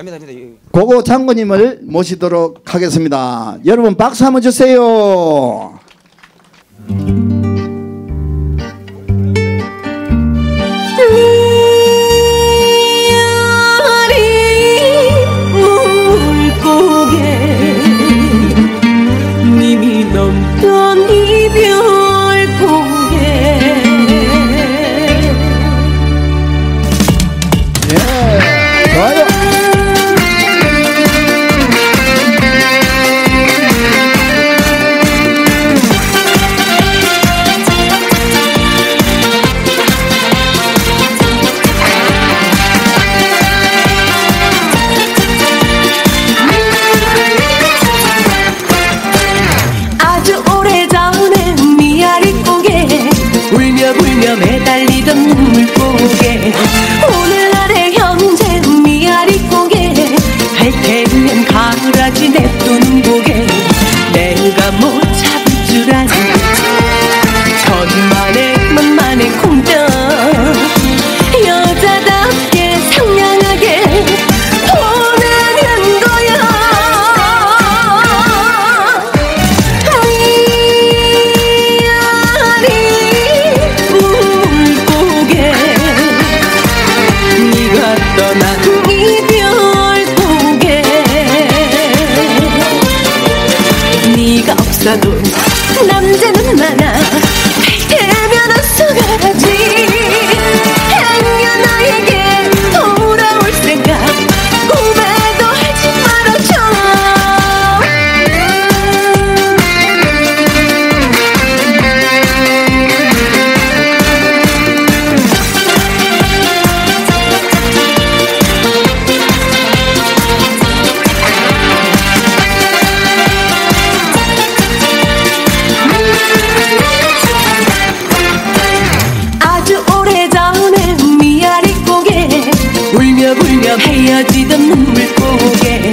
압니다, 압니다. 예, 예. 고고 장군님을 모시도록 하겠습니다. 여러분 박수 한번 주세요. 나도 남자는 많아. 대변한 수가 울며 헤어지던 눈물 고개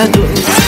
I do.